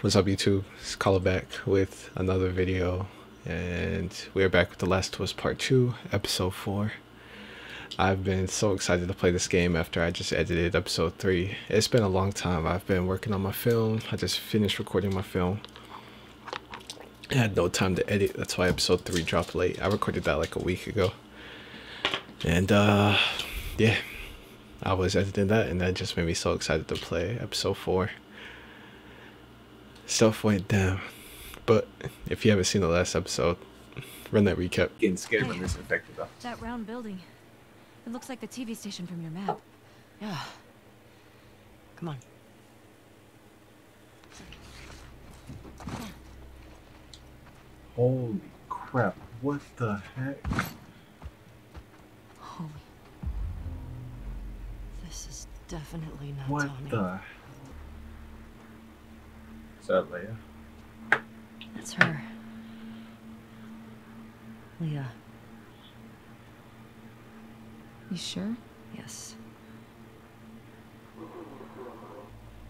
What's up YouTube? It's Kala back with another video and we're back with The Last of Us Part 2, Episode 4. I've been so excited to play this game after I just edited Episode 3. It's been a long time. I've been working on my film. I just finished recording my film. I had no time to edit. That's why Episode 3 dropped late. I recorded that like a week ago. And uh, yeah, I was editing that and that just made me so excited to play Episode 4 stuff went down. But if you haven't seen the last episode, run that recap. Getting scared when this infected though. That round building. It looks like the TV station from your map. Yeah. Come on. Holy crap! What the heck? Definitely not What Tommy. the? Is that Leah? That's her. Leah. You sure? Yes.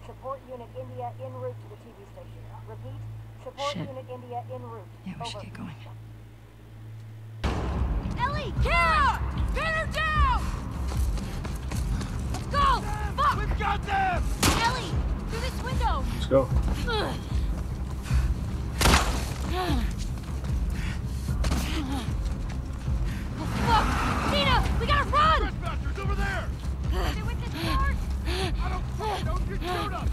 Support Unit India en route to the TV station. Repeat, support Shit. Unit India en route. Yeah, we should Over. get going. Ellie! Kara! Pin her down! Let's go! Fuck! We've got them! Ellie! Through this window! Let's go. Fuck! Nina! We gotta run! Dispatchers over there! Stay with this guard! I don't don't you shoot us!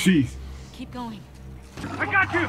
Jeez. Keep going. Ellie,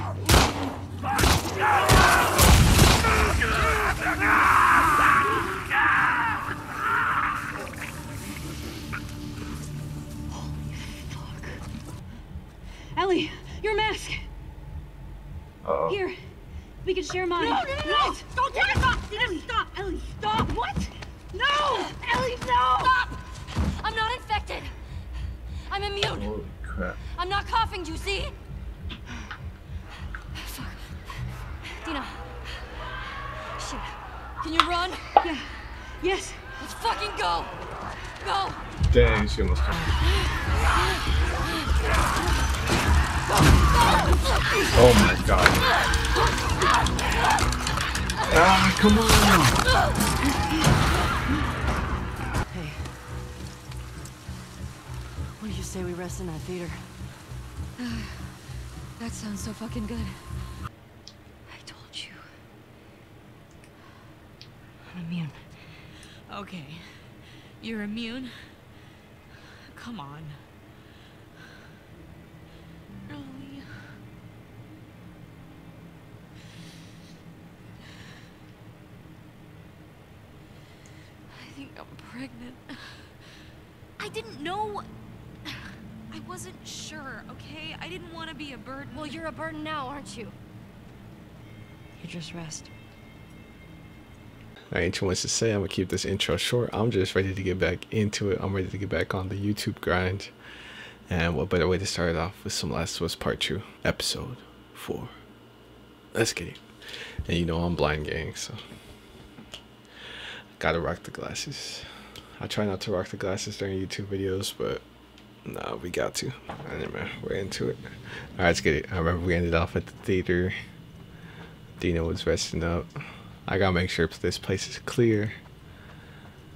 That sounds so fucking good. I told you. I'm immune. Okay. You're immune? Come on. Ellie. I think I'm pregnant. I didn't know. I wasn't sure, okay? I didn't want to be a burden. Well, you're a burden now, aren't you? You just rest. I ain't too much to say. I'm gonna keep this intro short. I'm just ready to get back into it. I'm ready to get back on the YouTube grind. And what better way to start it off with some Last of Us Part 2, Episode 4. Let's get it. And you know I'm blind gang, so gotta rock the glasses. I try not to rock the glasses during YouTube videos, but nah, we got to. Anyway, we're into it. Alright, let's get it. I remember we ended off at the theater. Dina was resting up. I gotta make sure this place is clear.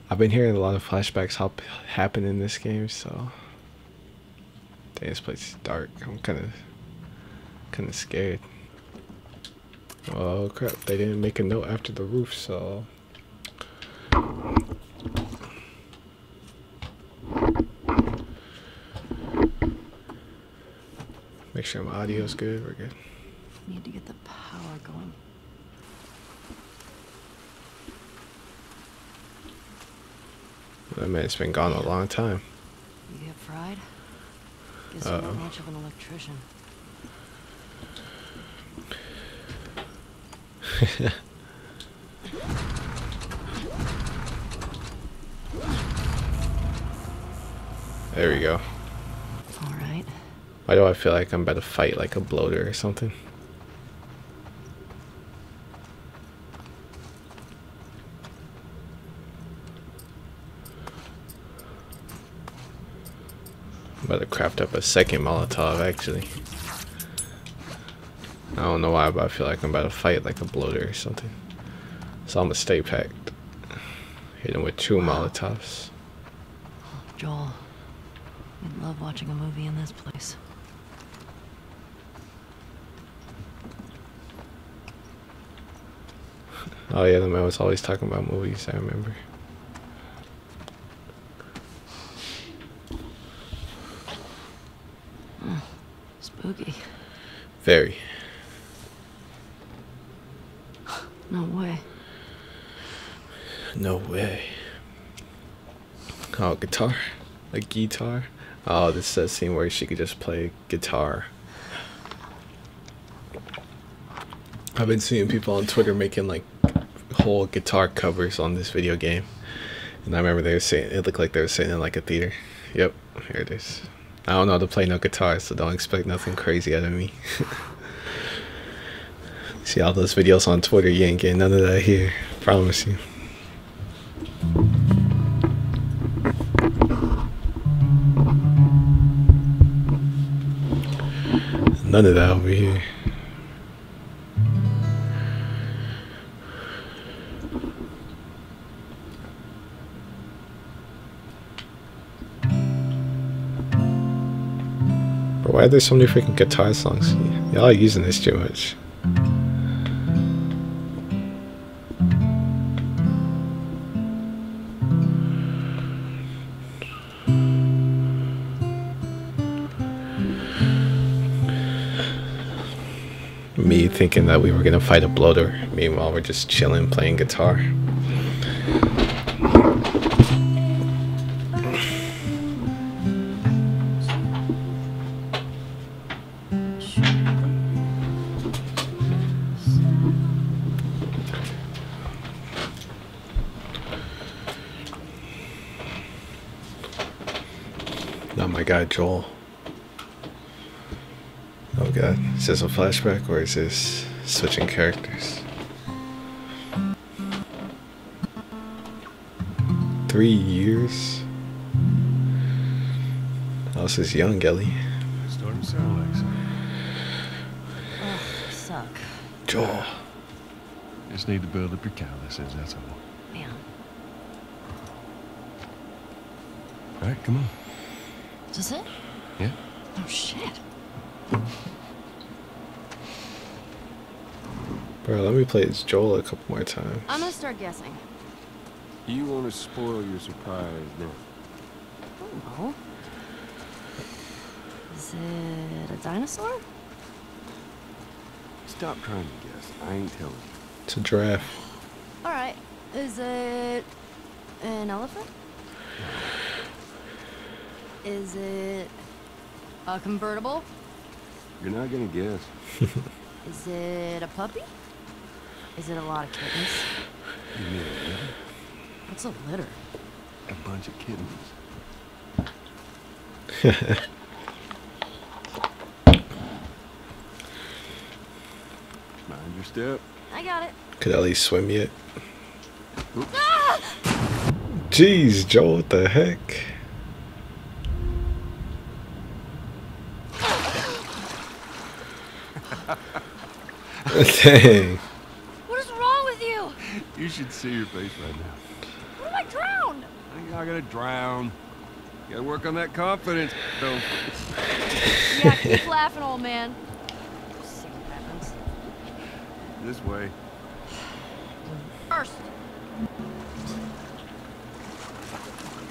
I've been hearing a lot of flashbacks happen in this game, so this place is dark. I'm kind of kind of scared. Oh crap! They didn't make a note after the roof, so sure my audio's good. We're good. Need to get the power going. I mean, it's been gone a long time. You get fried? Guess uh -oh. not much of an electrician. there we go. Why do I feel like I'm about to fight like a bloater or something? I'm about to craft up a second Molotov actually. I don't know why, but I feel like I'm about to fight like a bloater or something. So I'm gonna stay packed. Hit him with two Molotovs. Joel. You'd love watching a movie in this place. Oh yeah, the man was always talking about movies, I remember. Spooky. Very. No way. No way. Oh, guitar? A guitar? Oh, this is a scene where she could just play guitar. I've been seeing people on Twitter making like whole guitar covers on this video game. And I remember they were saying it looked like they were sitting in like a theater. Yep, here it is. I don't know how to play no guitar, so don't expect nothing crazy out of me. See all those videos on Twitter, you ain't getting none of that here. Promise you. None of that over here. Why are there so many freaking guitar songs? Y'all are using this too much. Me thinking that we were gonna fight a bloater. Meanwhile, we're just chilling playing guitar. My god, Joel. Oh god, is this a flashback or is this switching characters? Three years? Oh, this is young Ellie. Starting to sound like something. Ugh, suck. Joel. Just need to build up your calluses, that's all. Man. All right, come on. Is it? Yeah? Oh, shit. Bro, let me play as Joel a couple more times. I'm gonna start guessing. You want to spoil your surprise now. Oh. Is it a dinosaur? Stop trying to guess. I ain't telling you. It's a giraffe. Alright. Is it an elephant? Is it a convertible? You're not gonna guess. Is it a puppy? Is it a lot of kittens? You mean a litter? What's a litter? A bunch of kittens. Mind your step. I got it. Could Ellie swim yet? Ah! Jeez, Joel, what the heck? Dang. What is wrong with you? You should see your face right now. What if I drown? I'm not gonna drown. You gotta work on that confidence, though. Yeah, keep laughing, old man. See what happens. This way. First.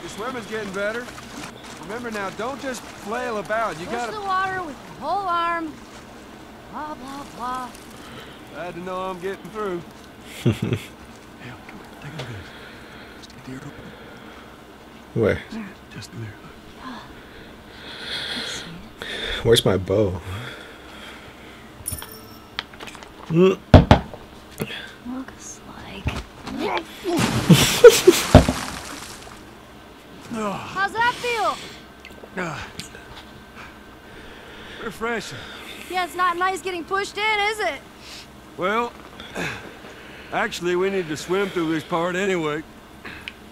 Your swimming's getting better. Remember now, don't just flail about. You Push gotta. the water with your whole arm. Blah, blah, blah. Glad to know I'm getting through. Hell, come here. Take a look at this. Just a deer open. Where? Just in there. Where's my bow? Mm. Looks like. How's that feel? Ah. Refreshing. Yeah, it's not nice getting pushed in, is it? Well, actually, we need to swim through this part anyway.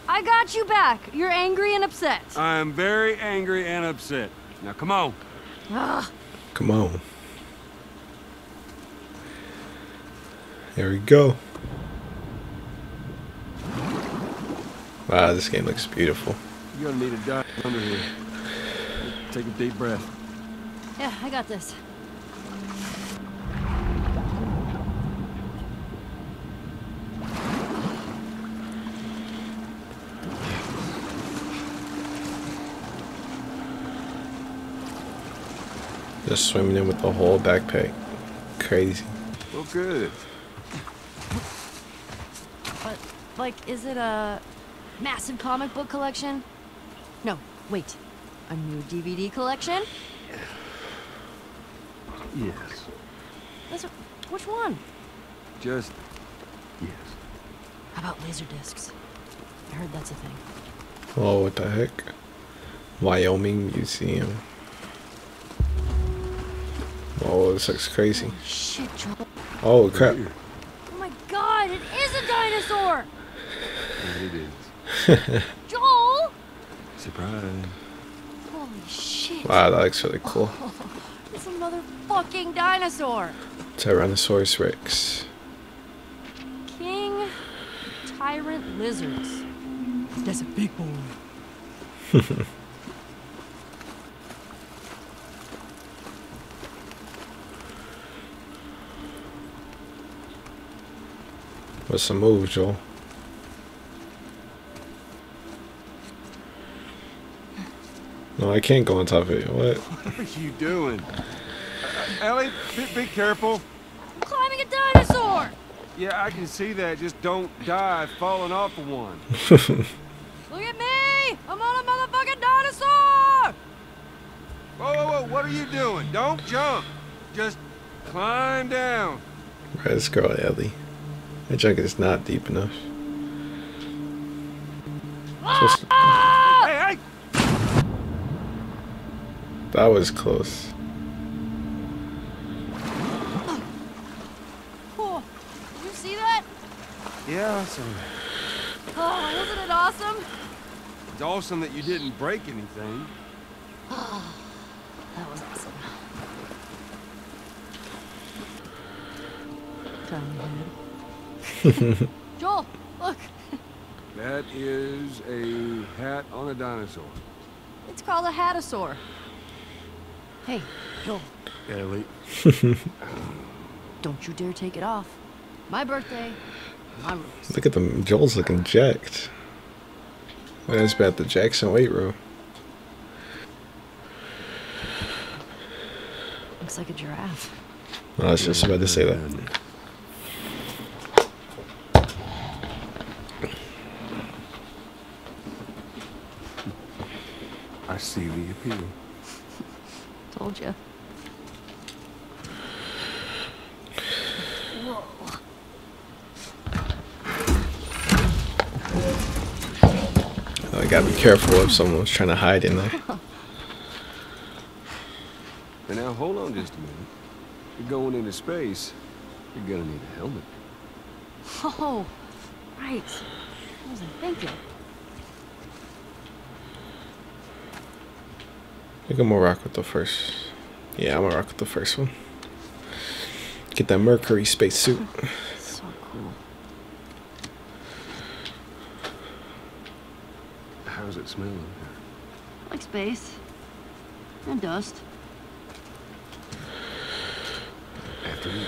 I got you back. You're angry and upset. I am very angry and upset. Now, come on. Ugh. Come on. Here we go. Wow, this game looks beautiful. You're gonna need a dive under here. Take a deep breath. Yeah, I got this. Just swimming in with the whole backpack. Crazy. Well, good. But, like, is it a massive comic book collection? No, wait. A new DVD collection? Yes. That's, which one? Just yes. How about laser discs? I heard that's a thing. Oh, what the heck? Wyoming Museum. Oh, this looks crazy. Shit, Oh, crap. Oh my god, it is a dinosaur! It is. Joel! Surprise. Holy shit. Wow, that looks really cool. It's a motherfucking dinosaur. Tyrannosaurus Rex. King Tyrant Lizards. That's a big boy. What's the move, Joel? No, I can't go on top of it. What? What are you doing? Uh, Ellie, be, be careful. I'm climbing a dinosaur! Yeah, I can see that. Just don't die falling off of one. Look at me! I'm on a motherfucking dinosaur! Whoa, whoa, whoa! What are you doing? Don't jump. Just climb down. Let's go, Ellie. That jacket is not deep enough. Supposed to- Hey, hey! that was close. Oh, did you see that? Yeah, so Oh, wasn't it awesome? it's awesome that you didn't break anything. That was awesome. Tiny head. Joel, look. That is a hat on a dinosaur. It's called a hatasaur. Hey, Joel, Ellie. don't you dare take it off. My birthday, my rules. Look at them. Joel's looking jacked. That's about the Jackson weight room. Looks like a giraffe. Oh, I was just about to say that. I see the appeal. Told you. Whoa. I gotta be careful if trying to hide in there. And now hold on just a minute. You're going into space. You're gonna need a helmet. Oh, right. What was I thinking? I think I'm gonna rock with the first. Yeah, I'm gonna rock with the first one. Get that Mercury spacesuit. So cool. How's it smelling? Like space. And dust. After you.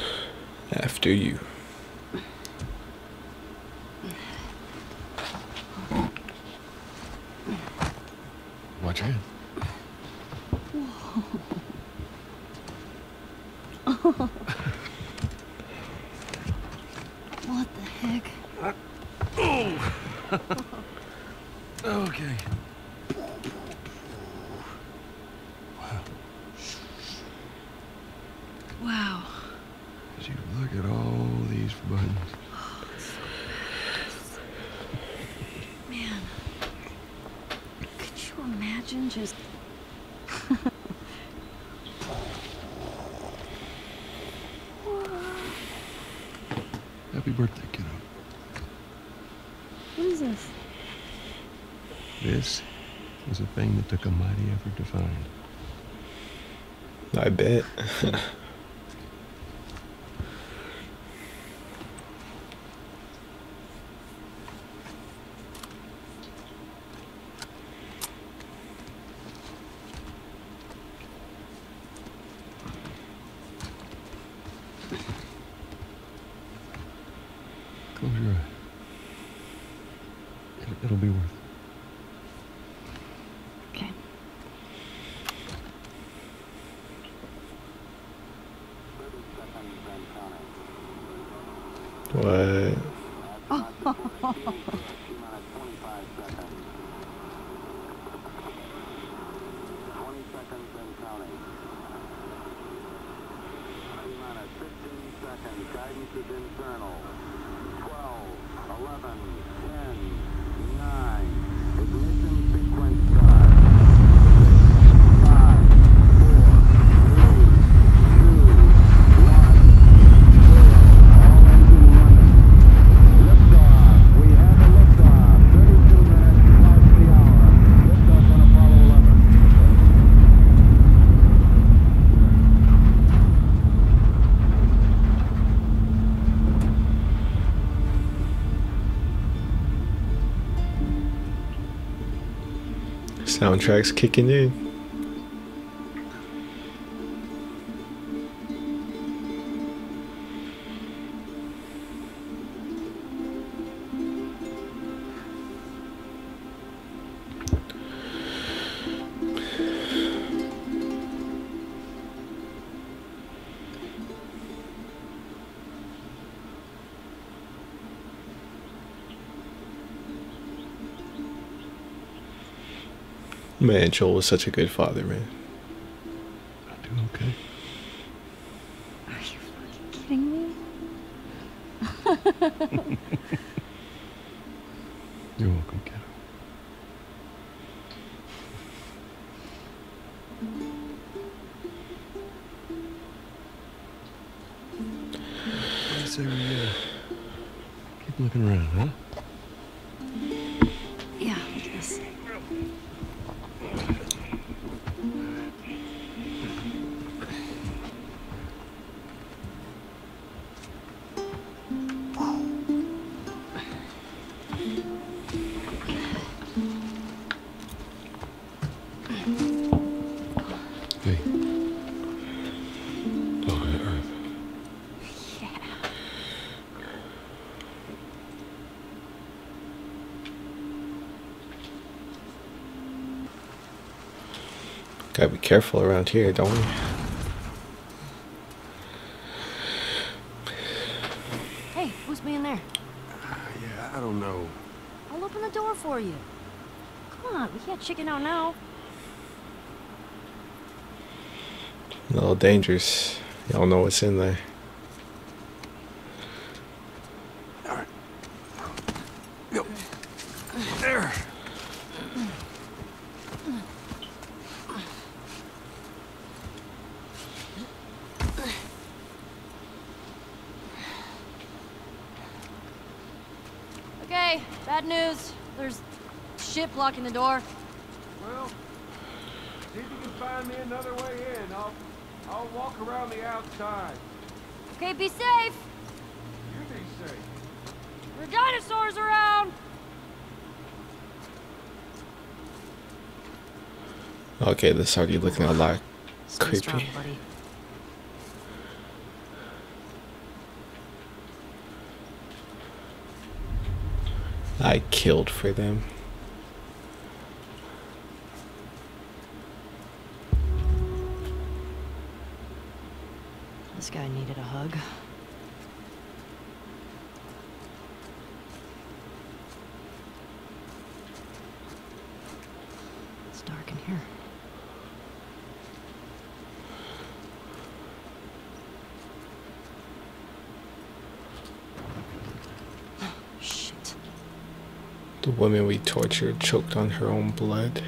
After you. Watch out. What the heck? Okay. Wow. Did you look at all these buttons? Man. Could you imagine just birthday, kiddo. What is this? This is a thing that took a mighty effort to find. I bet. Close your eyes. It'll, it'll be worth it. Okay. what? Guidance is internal. 12, 11, 10, 9. Ignition sequence start. 5, 4, 3, 2, 1, 0. All engine running. Liftoff. We have a liftoff. 32 minutes past the hour. Liftoff on Apollo 11. Soundtrack's kicking in. Man, Joel was such a good father, man. Careful around here, don't we? Hey, who's being there? Uh, yeah, I don't know. I'll open the door for you. Come on, we can't chicken out now. A little dangerous. Y'all know what's in there. All right. Go. There. Okay, bad news. There's shit blocking the door. Well, see if you can find me another way in. I'll, I'll walk around the outside. Okay, be safe. You be safe. There are dinosaurs around. Okay, this is already looking a lot Stay creepy. strong, buddy. I killed for them. This guy needed a hug. It's dark in here. Shit. The woman we tortured choked on her own blood.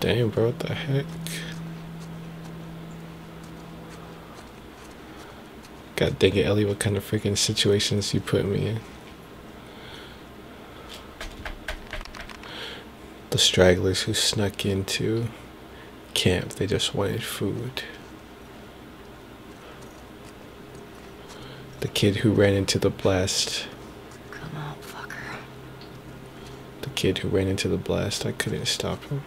Damn, bro, what the heck? God dang it, Ellie, what kind of freaking situations you put me in? The stragglers who snuck into camp, they just wanted food. The kid who ran into the blast. Come on, fucker. The kid who ran into the blast, I couldn't stop him.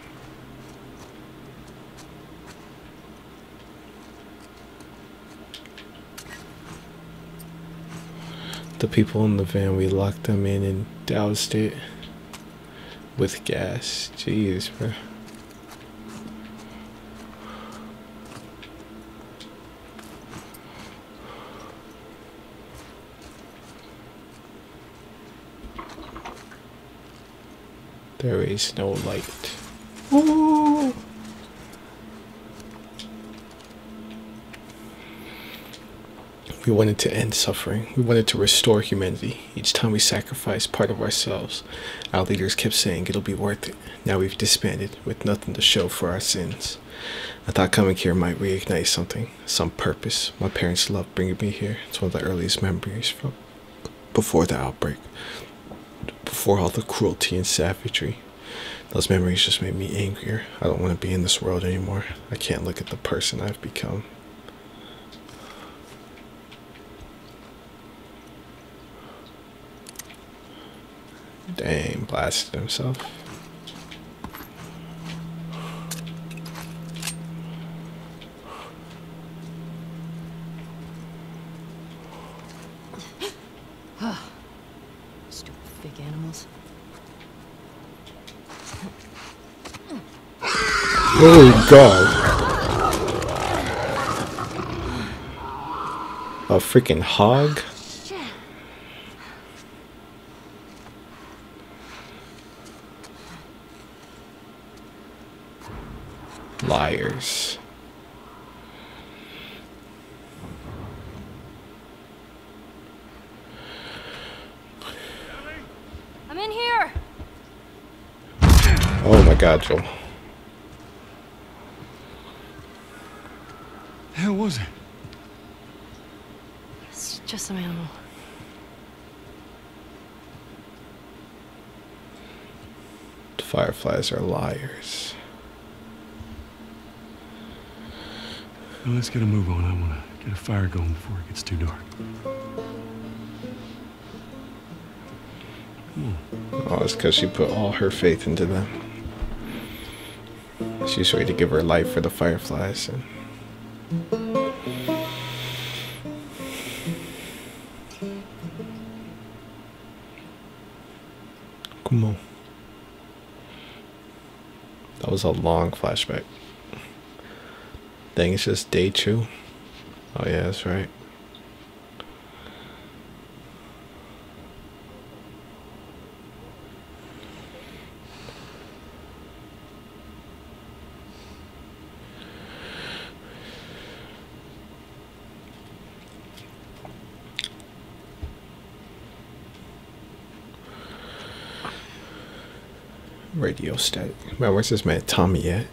The people in the van, we locked them in and doused it with gas. Jeez, bro. There is no light. Ooh. We wanted to end suffering. We wanted to restore humanity. Each time we sacrificed part of ourselves, our leaders kept saying it'll be worth it. Now we've disbanded with nothing to show for our sins. I thought coming here might reignite something, some purpose. My parents loved bringing me here. It's one of the earliest memories from before the outbreak, before all the cruelty and savagery. Those memories just made me angrier. I don't want to be in this world anymore. I can't look at the person I've become. Dang, blasted himself. Oh god. A freaking hog? Liars. I'm in here. Oh my god, Joel. The hell was it? It's some animal. The fireflies are liars. Well, let's get a move on. I want to get a fire going before it gets too dark. Oh, it's because she put all her faith into them. She's ready to give her life for the fireflies. And a long flashback. Dang, it's just day two. Oh, yeah, that's right. Man, where's this man Tommy at?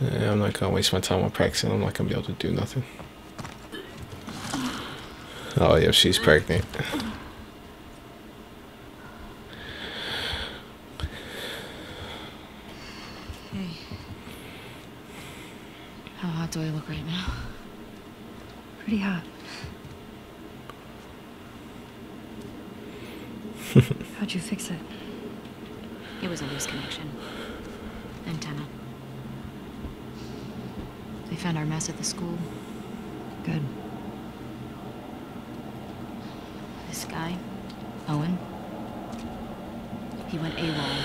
Yeah, I'm not gonna waste my time on practicing. I'm not gonna be able to do nothing. Oh, yeah, she's pregnant. Hey. How hot do I look right now? Pretty hot. How'd you fix it? It was a loose connection. Antenna. They found our mess at the school. Good. This guy, Owen, he went AWOL.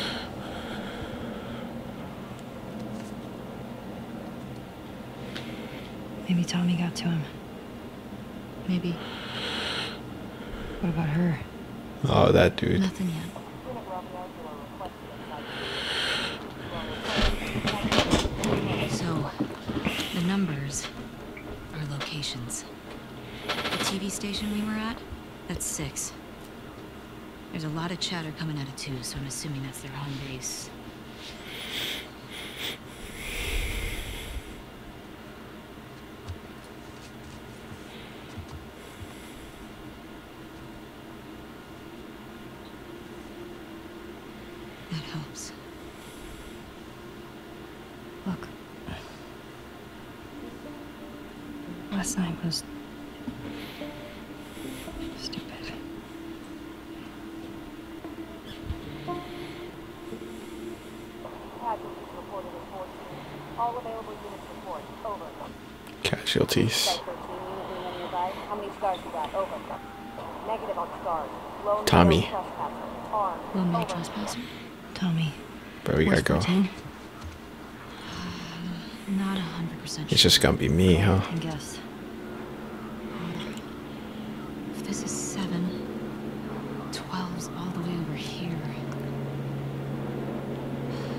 Maybe Tommy got to him. Maybe. What about her? Oh, that dude. Nothing yet. Unit Romeo, you are requested inside. So, the numbers are locations. The TV station we were at, that's six. There's a lot of chatter coming out of two, I'm assuming that's their home base. That helps. Look. Last night was All available units report. Over. Casualties. Site 13, unit nearby. How many scars you got? Over. On scars. Lone Tommy. male trespasser. Armed. Lone male Over. trespasser? Tommy. But we gotta go. Not a hundred percent It's just gonna be me, huh? I guess. If this is seven, 12's all the way over here.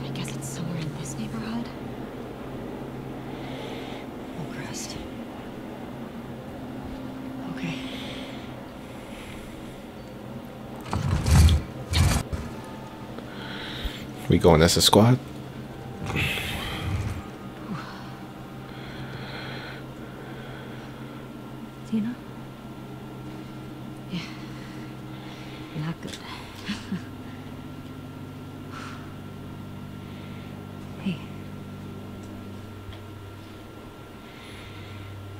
I guess it's somewhere in this neighborhood. Hillcrest. Okay. We going as a squad? Tina? Yeah. Not good. Hey.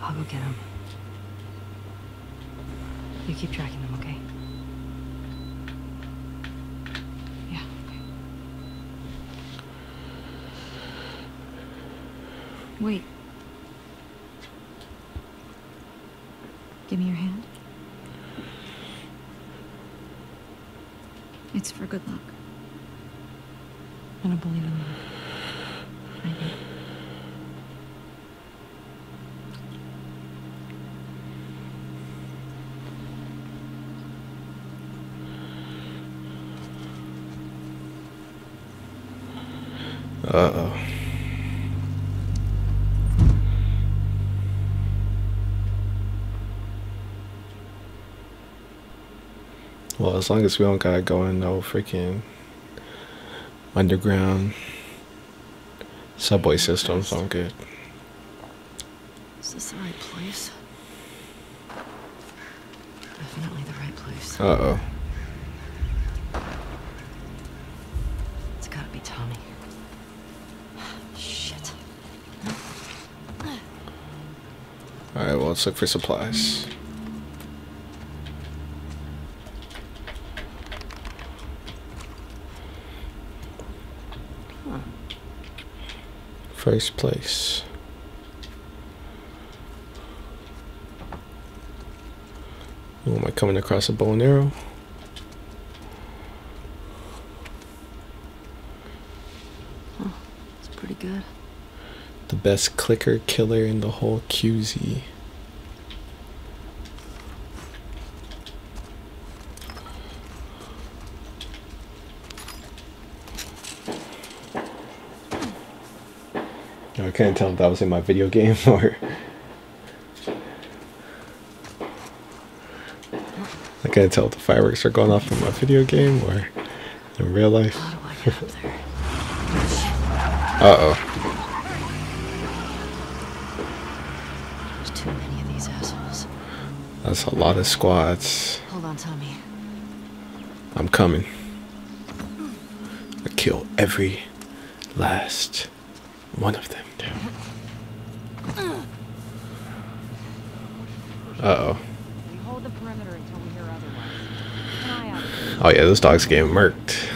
I'll go get him. You keep tracking them, okay? Yeah. okay. Wait. Give me your hand. It's for good luck. I don't believe in love. I do. Uh oh. Well, as long as we don't gotta go in no freaking underground subway systems, I'm good. Is this the right place? Definitely the right place. Uh oh. It's gotta be Tommy. Shit. Alright, well, let's look for supplies. First place. Ooh, am I coming across a bow and arrow? Oh, It's pretty good. The best clicker killer in the whole QZ. I can't tell if that was in my video game or. I can't tell if the fireworks are going off in my video game or in real life. How do I get up there? Uh oh. There's too many of these assholes. That's a lot of squads. Hold on, Tommy. I'm coming. I kill every last one of them. Uh oh. We hold the perimeter until we hear otherwise. Keep an eye out. Oh yeah, those dogs getting murked.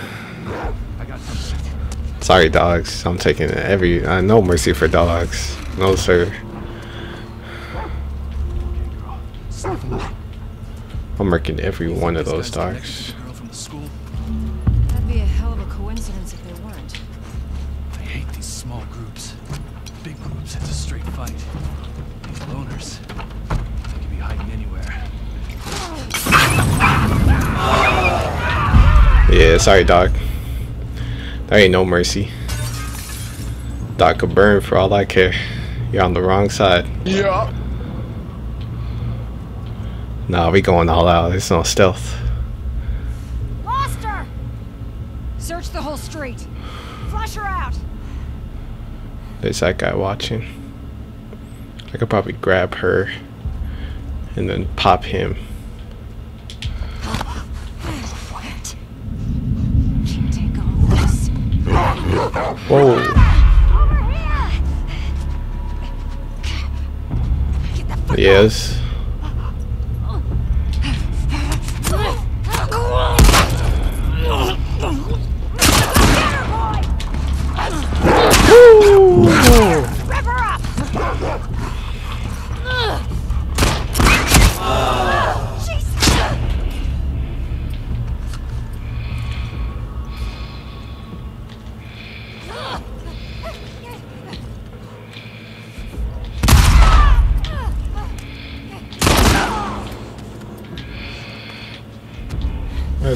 I got something. Sorry, dogs. I'm taking every. Uh, no mercy for dogs. No sir. I'm murking every one of those dogs. Yeah, sorry, Doc. There ain't no mercy. Doc could burn for all I care. You're on the wrong side. Yeah. Nah, we going all out. There's no stealth. search the whole street. Flush her out. There's that guy watching. I could probably grab her and then pop him. What? Can't take all this. Oh. Whoa. Fuck Yes.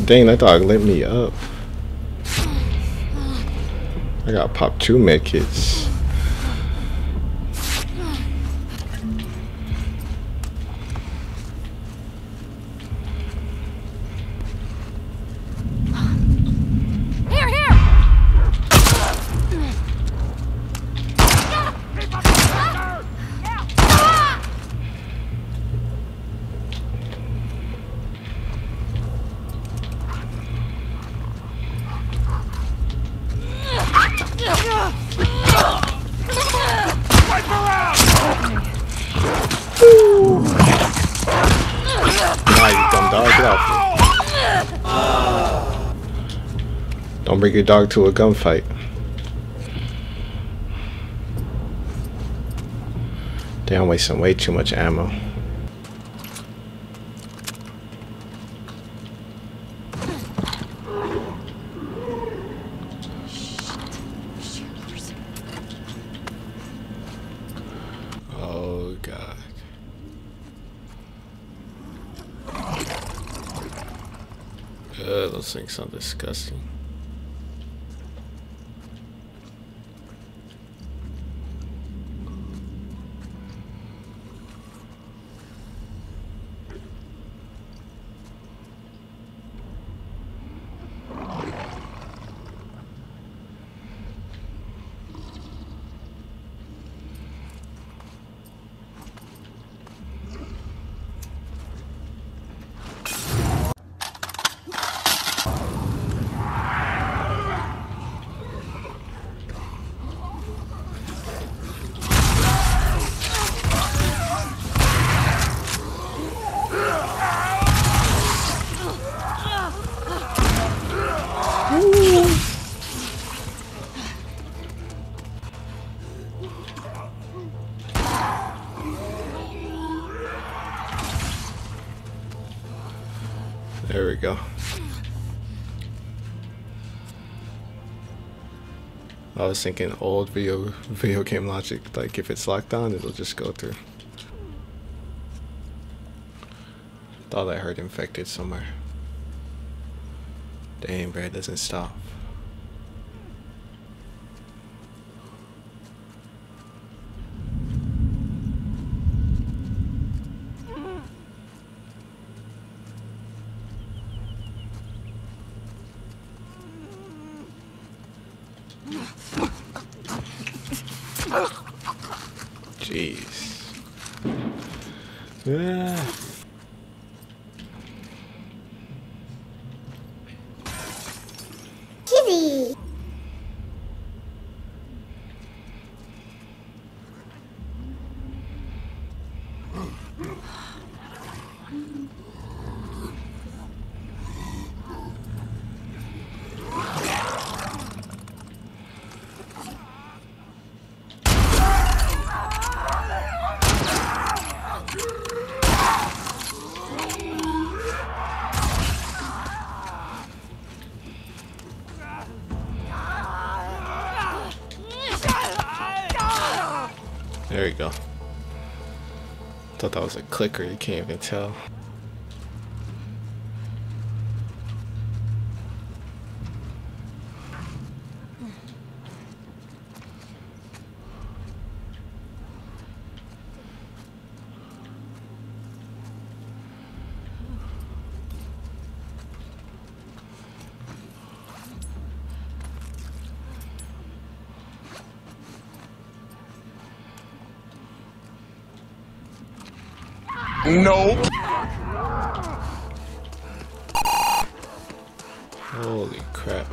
Dang, that dog lit me up. I got pop two med Don't bring your dog to a gunfight. Damn, wasting way too much ammo. Oh god. Ugh, those things sound disgusting. Go. I was thinking old video video game logic, like if it's locked on, it'll just go through. Thought I heard infected somewhere. Damn, bro, it doesn't stop. Clicker, you can't even tell. No. Holy crap.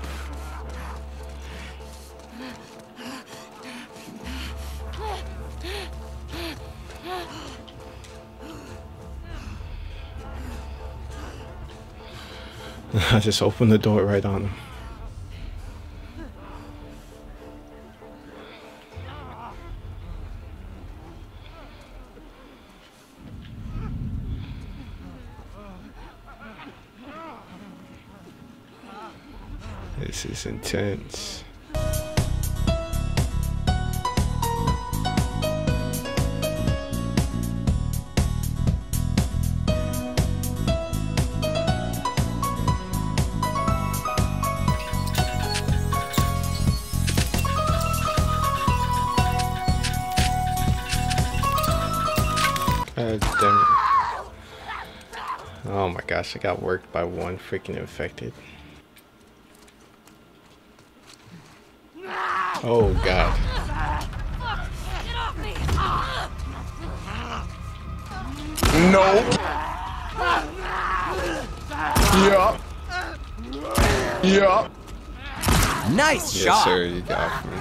I just opened the door right on him. This is intense. Uh, it. Oh my gosh, I got worked by one freaking infected. Oh god. No. Yup. Yup. Nice Yes, shot. sir, you got me.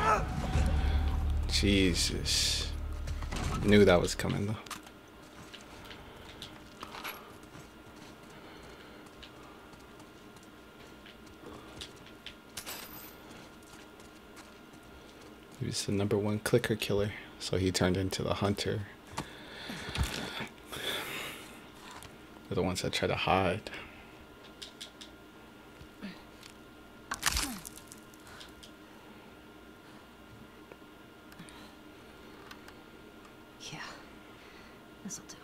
Jesus. Knew that was coming though. He was the number one clicker killer, so he turned into the hunter. They're the ones that try to hide. Yeah. This'll do.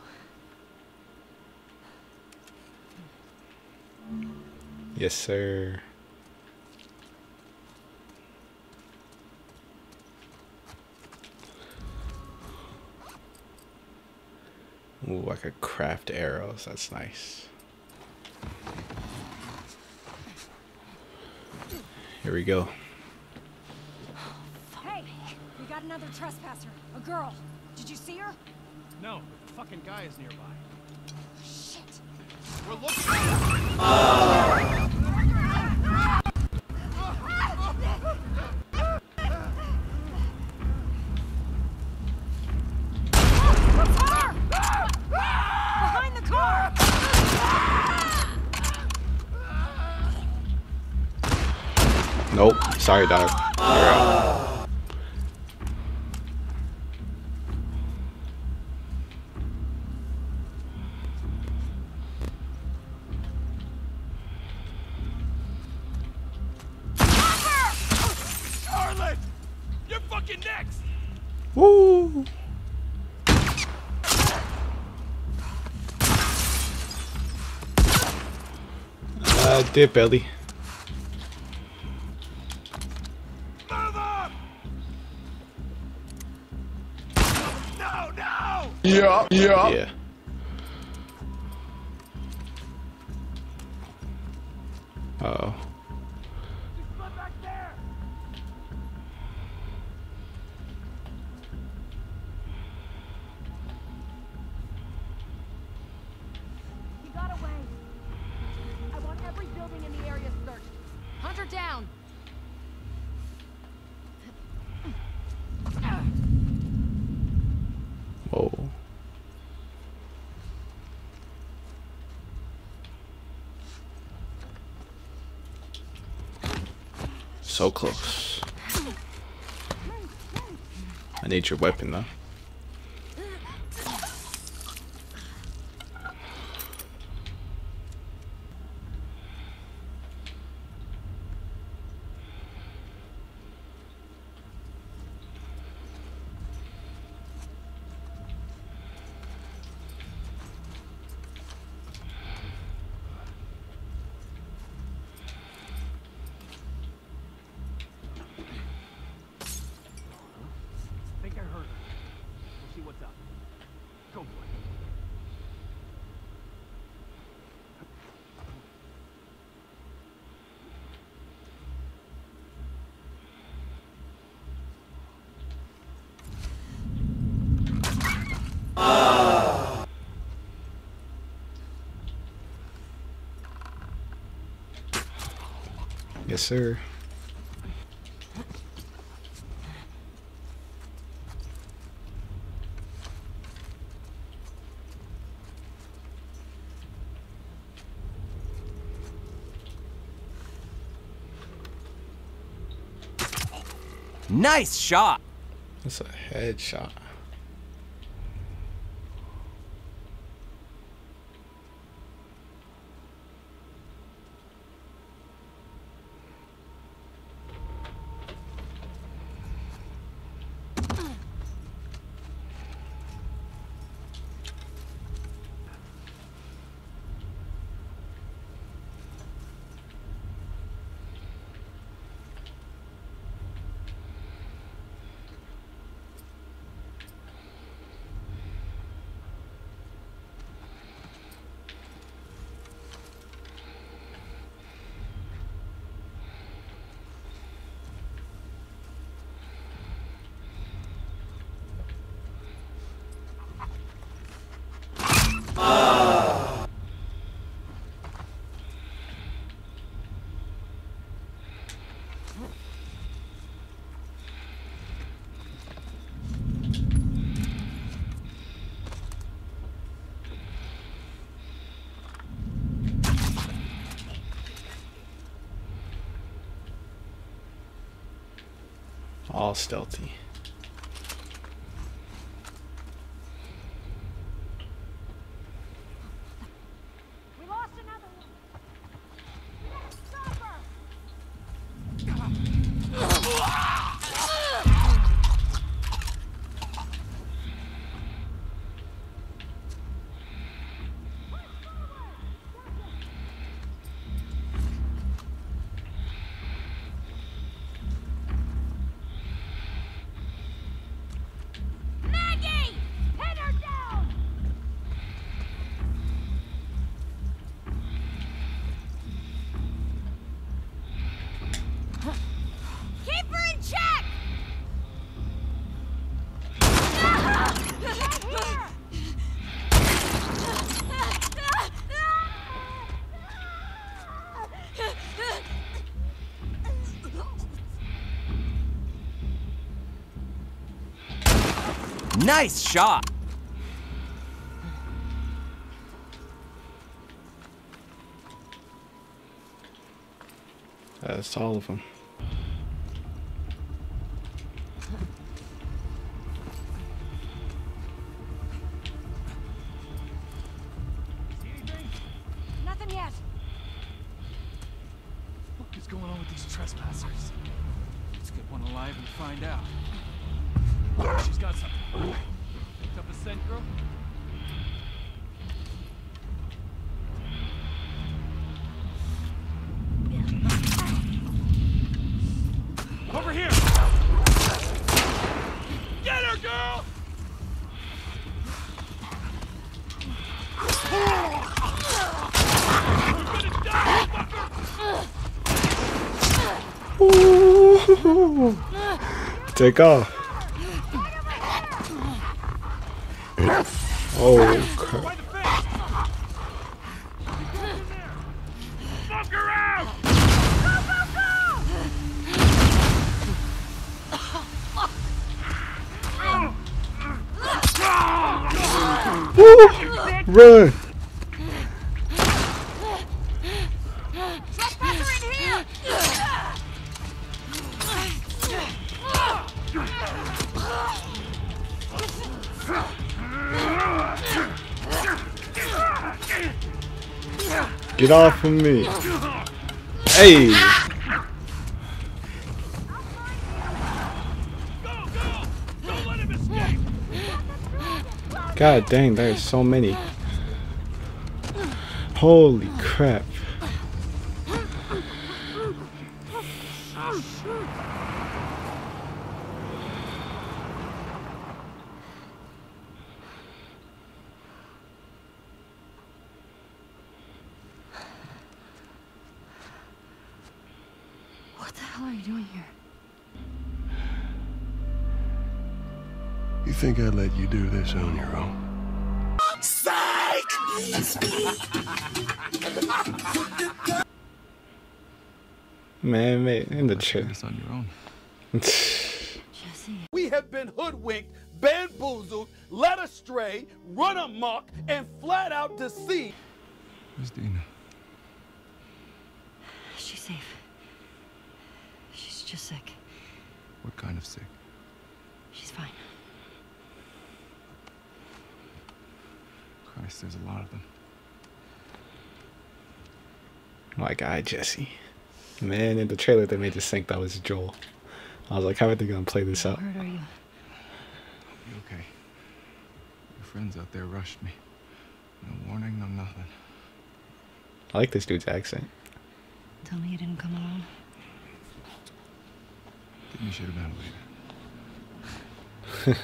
Yes, sir. Ooh, I could craft arrows. That's nice. Here we go. Hey, we got another trespasser. A girl. Did you see her? No, the fucking guy is nearby. Shit. We're looking. It's Sorry, dog. You're fucking next! Woo! Uh, dip, Ellie. Yup. Yup. Yeah. So close. I need your weapon though. Yes, sir. Nice shot. That's a headshot. stealthy. Nice shot! That's all of them. Take off. Oh, crap. Run! Get off of me. Hey! God dang, there's so many. Holy crap. on your own? Psych! man, mate, in the chair. On your own. We have been hoodwinked, bamboozled, led astray, run amok, and flat out deceived. Where's Dina? She's safe. She's just sick. What kind of sick? She's fine. Christ, there's a lot of them. My guy Jesse. Man, in the trailer they made us think that was Joel. I was like, how are they gonna play this out? Where are you? You okay? Your friends out there rushed me. No warning, no nothing. I like this dude's accent. Tell me you didn't come alone. Didn't should have been later.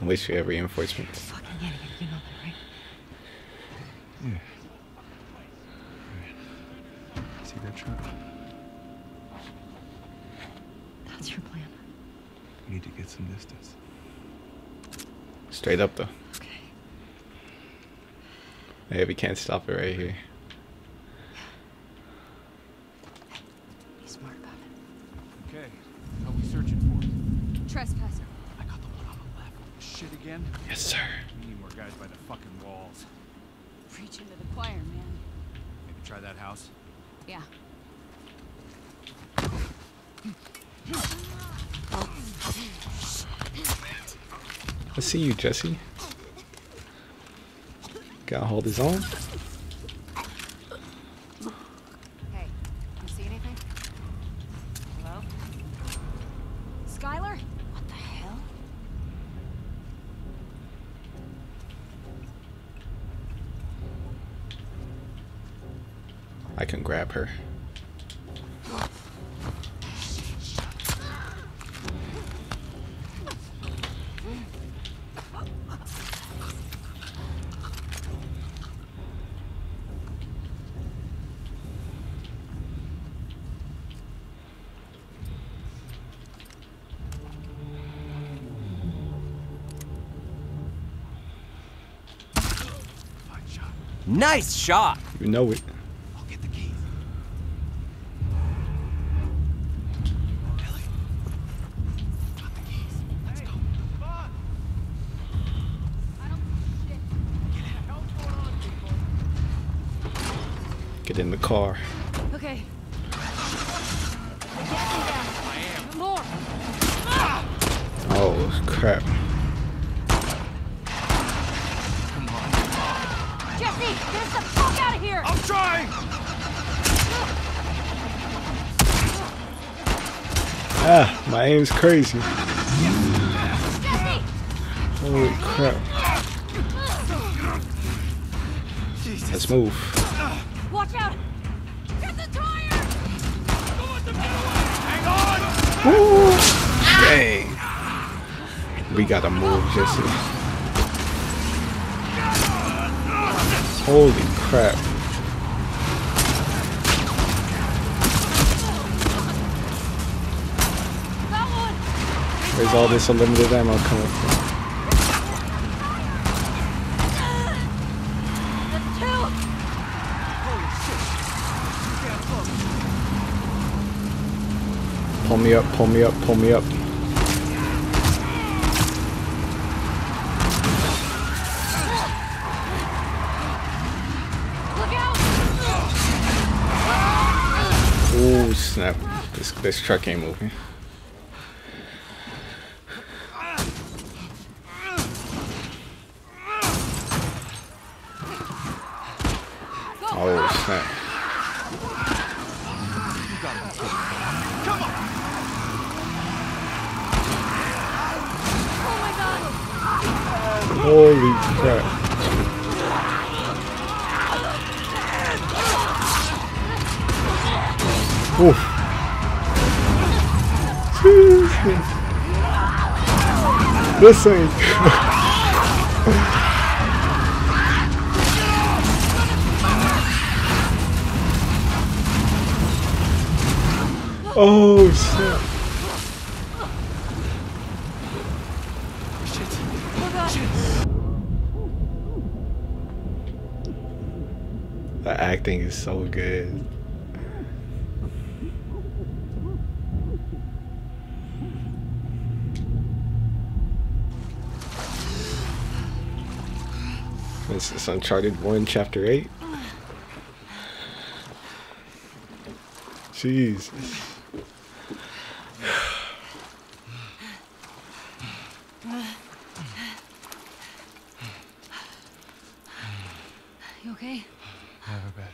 I wish we had reinforcements. Fucking idiot. You know that, right? Yeah. Right. See that truck? That's your plan. We need to get some distance. Straight up though. Okay. Hey, we can't stop it right here. Be smart about it. Okay. How we searching for? Trespasser. I got the one on the left. Shit again? Yes, sir. We need more guys by the fucking walls. Preaching to the choir, man. Maybe try that house. Yeah. I see you, Jesse. Gotta hold his own. Hey, you see anything? Hello? Skylar? What the hell? I can grab her. Nice shot. You know it. I'll get the keys. Ellie. Got the keys. Let's go. Come on. I don't shit. Get in the car. Okay. Get me down. More. Oh crap. The fuck out of here. I'm trying. Ah, my aim's crazy. Jesse! Holy crap. Let's move. Watch out! Get the tire! Hang on! Ooh! Dang. We gotta move, Jesse. Holy crap. Where's all this unlimited ammo coming from? Pull me up, pull me up, pull me up. Snap. This this truck ain't moving. Oh snap. Holy crap. Oof. this ain't Oh snap. The acting is so good. This Uncharted 1, Chapter 8. Jeez. You okay? Never better.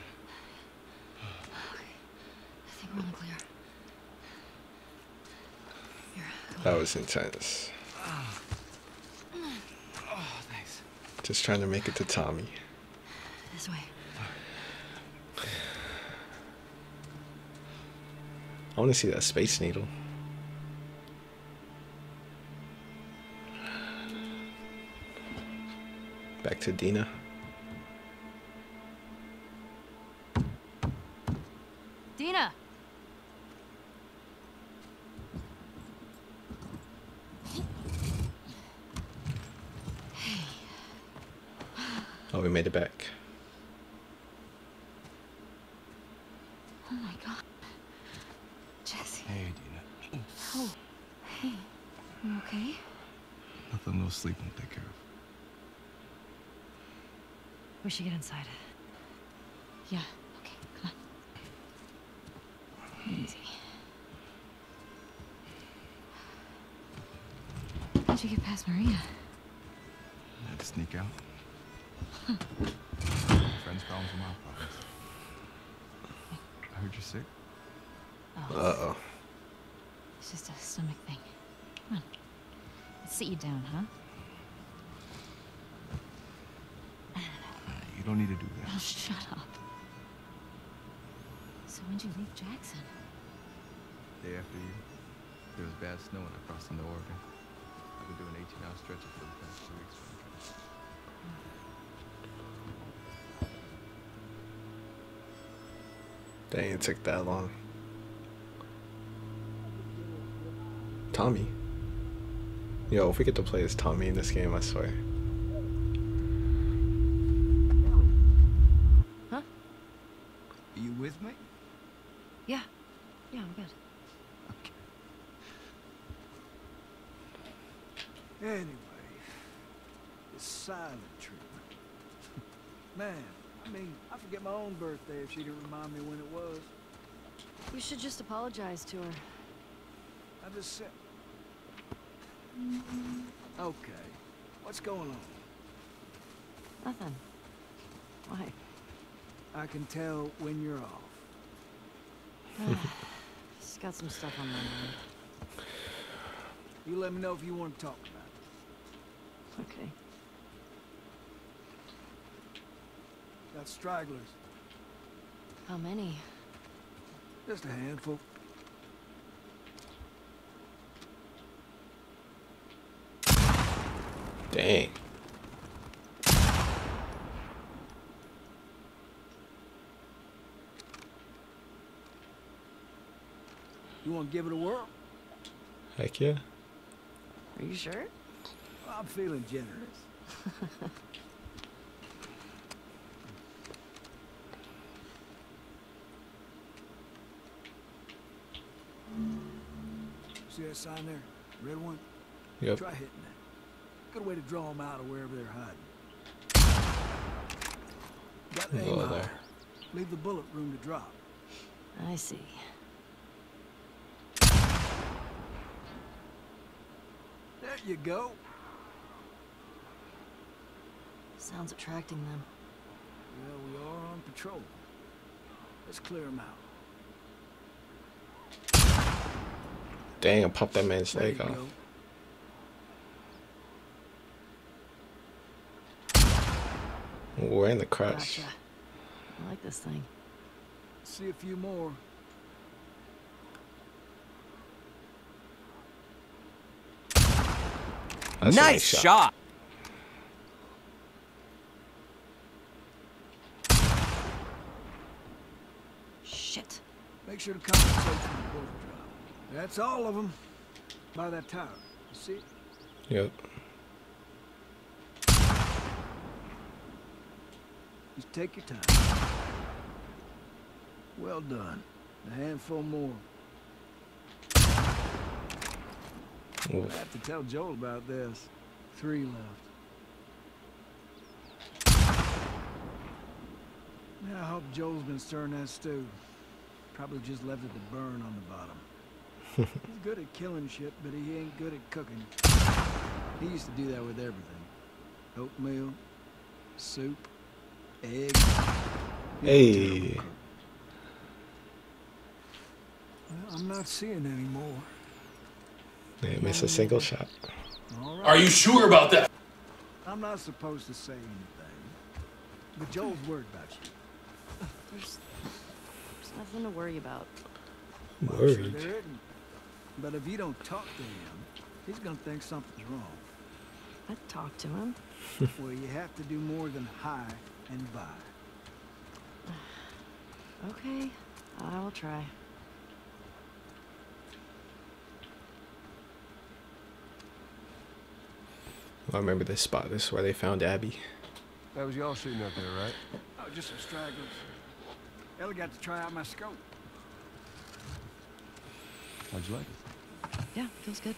I think we're on the clear. That was intense. Oh, thanks. Just trying to make it to Tommy. This way. I want to see that Space Needle. Back to Dina. Dina! Oh, we made it back. Oh my god. Jesse. Hey, Dina. Oh. Hey. You okay? Nothing no sleep won't take care of. We should get inside. Yeah. Sick. Oh, Uh oh. it's just a stomach thing. Come on. Let's sit you down, huh? You don't need to do that. Oh, shut up. So when'd you leave Jackson? Day after you, there was bad snow and I crossed into Oregon. I've been doing 18 hour stretches for the past two weeks. Dang, it took that long. Tommy. Yo, if we get to play as Tommy in this game, I swear. Huh? Are you with me? Yeah. Yeah, I'm good. Anyway, it's silent treatment. Man, I mean, I forget my own birthday if she didn't remind me when it was. You should just apologize to her. I just said. Okay, what's going on? Nothing. Why? I can tell when you're off. Just got some stuff on my mind. You let me know if you want to talk about it. Okay. Got stragglers. How many? Just a handful. Dang. You want to give it a whirl? Heck yeah. Are you sure? I'm feeling generous. See that sign there? Red one? Yep. Try hitting that. Good way to draw them out of wherever they're hiding. Got aim there. Leave the bullet room to drop. I see. There you go. Sounds attracting them. Well, we are on patrol. Let's clear them out. Dang, I popped that man's There leg off. go. Ooh, We're in the crush. Gotcha. I like this thing. See a few more. That's a nice shot. Shit. Make sure to compensate for the bullet drop. That's all of them. By that tower. You see? Yep. Just take your time. Well done. A handful more. I Oof. have to tell Joel about this. Three left. Yeah, I hope Joel's been stirring that stew. Probably just left it to burn on the bottom. He's good at killing shit, but he ain't good at cooking. He used to do that with everything. Oatmeal, soup, eggs. Hey. Well, I'm not seeing any more. They miss a single shot. All right. Are you sure about that? I'm not supposed to say anything, but Joel's worried about you. There's, there's nothing to worry about. I'm sure Worried. But if you don't talk to him, he's gonna think something's wrong. I'd talk to him. well, you have to do more than hi and bye. Okay, I will try. I remember this spot. This is where they found Abby. That was y'all shooting up there, right? Oh, just some stragglers. Ellie got to try out my scope. How'd you like it? Yeah, feels good.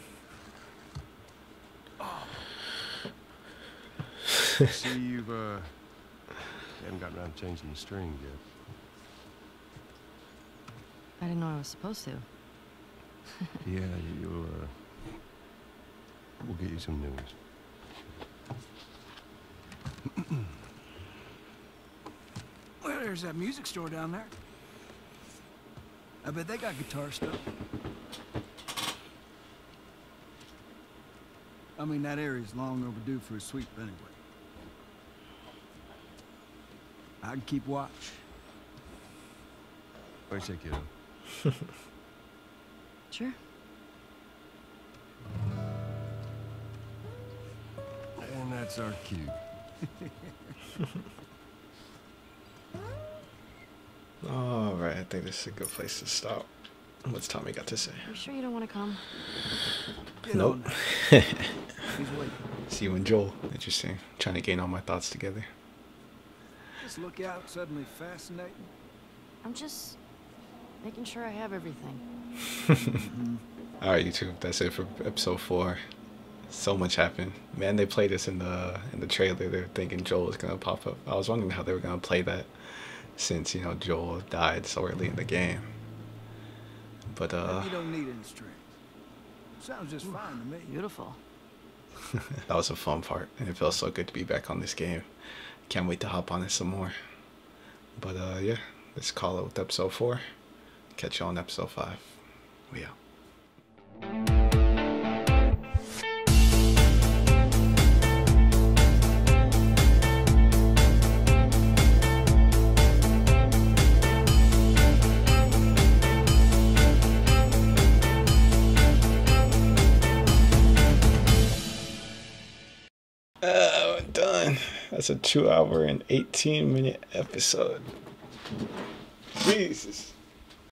See, you've, uh, you haven't gotten around to changing the strings yet. I didn't know I was supposed to. Yeah, you- you'll, uh, we'll get you some new ones. Well, there's that music store down there. I bet they got guitar stuff. I mean, that area's long overdue for a sweep anyway. I can keep watch. What do you say, kiddo? Sure. And that's our cue. All right, I think this is a good place to stop. What's Tommy got to say? You sure you don't want to come? Get Nope. on now. He's waiting. See you and Joel. Interesting. Trying to gain all my thoughts together. This lookout suddenly fascinating. I'm just making sure I have everything. All right, YouTube. That's it for episode four. So much happened. Man, they played this in the in the trailer. They're thinking Joel was gonna pop up. I was wondering how they were gonna play that, since you know Joel died so early in the game. But uh, you don't need any strings. Sounds just fine to me. Beautiful. that was a fun part, and it feels so good to be back on this game. Can't wait to hop on it some more. But uh, yeah, let's call it with episode four. Catch you on episode five. We out. That's a two hour and 18 minute episode. Jesus.